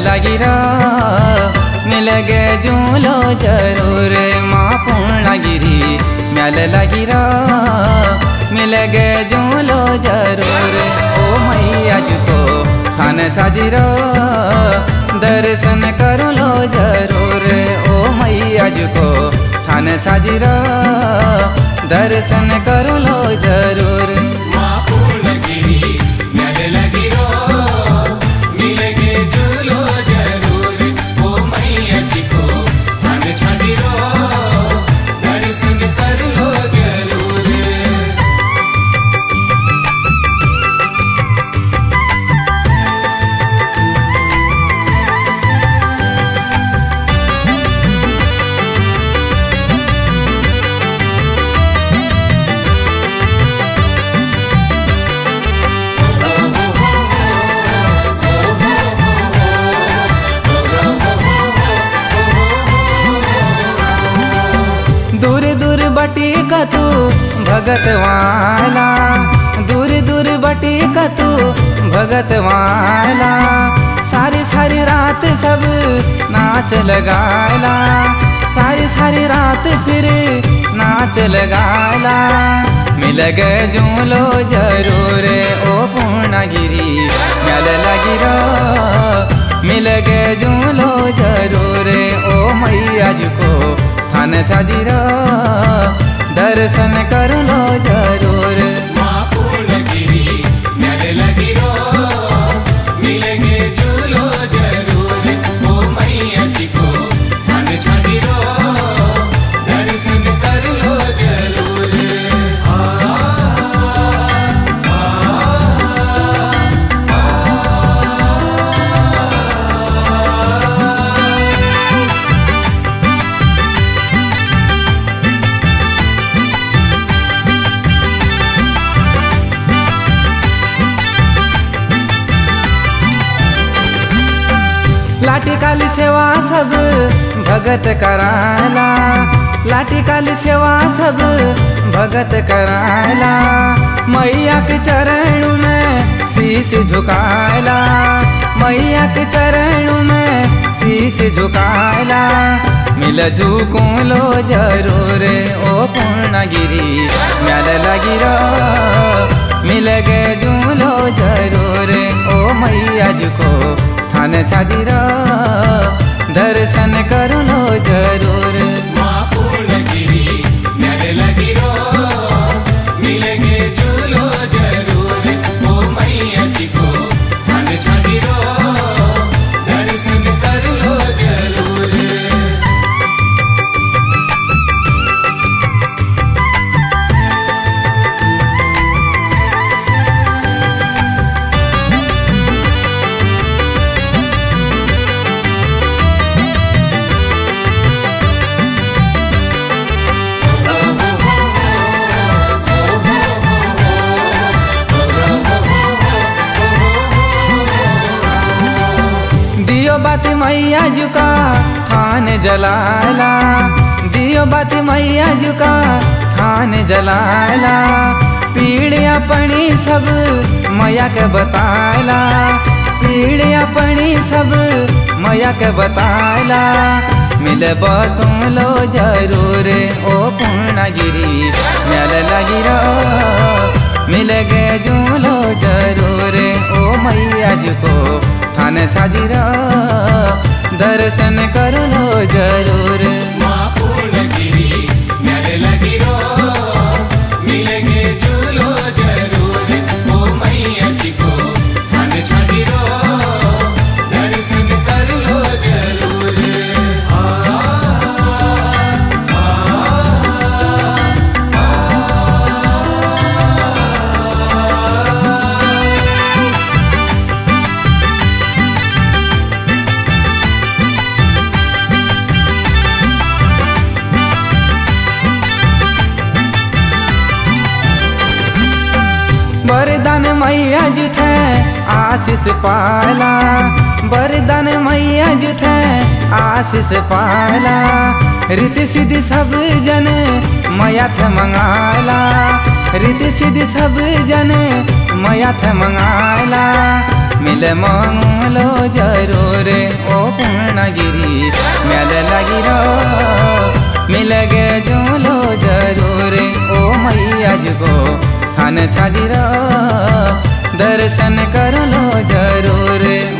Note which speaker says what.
Speaker 1: लगी रा मिल गे जूलो ज़रूर माँ पूर्णगिरी म्याल लगी मिल गे जूलो ज़रूर, ओ मैया को थान छाजिरो। दर्शन कर लो ज़रूर, ओ मैया को थान छाजिरो। दर्शन कर लो ज़रूर। दूर बटी का तू, भगत वाला। दूर दूर बटी का तू, भगत वाला। सारी सारी रात सब नाच लगाला। सारी सारी रात फिर नाच लगाला। मिल गए जूलो ज़रूर, ओ पूर्णगिरी। मिल लगी रो। मिल गए जूलो ज़रूर, ओ मैया जी को। थान छाजिरो दर्शन कर लो ज़रूर। लाठी काली सेवा सब भगत कराला लाठी काली सेवा सब भगत कराला मैया के चरण में शीश झुकाला। मैया के चरण में शीश झुकाला। मिल झुको लो ज़रूर, ओ पूर्णगिरी। म्याल लगी रो मिल गे जूलो थान छाजी दर्शन कर लो ज़रूर। दियो बात मैया जुका थान जलाला। दियो बात मैया जुका थान जलाला। पीड़िया अपनी सब मैया के बताला। पीड़िया पणी सब मैया के बताला। मिलब तुम लो ज़रूर, ओ पूर्णगिरी। मेल लगी मिल गे जूलो ज़रूर, ओ मैया जी को थान छाजिरो। दर्शन कर लो ज़रूर। वरदान मैया जुथे आशीष पाला। वरदान मैया जुथे आशीष पाला। रीति सिद्धि सब जन मैया थे मंगाला। रीति सिद्धि सब जन मया थे मंगाला। मिले मांगलो ज़रूर, ओ पूर्णगिरी। मेल लगी रो मिल थान छाजी दर्शन कर लो ज़रूर।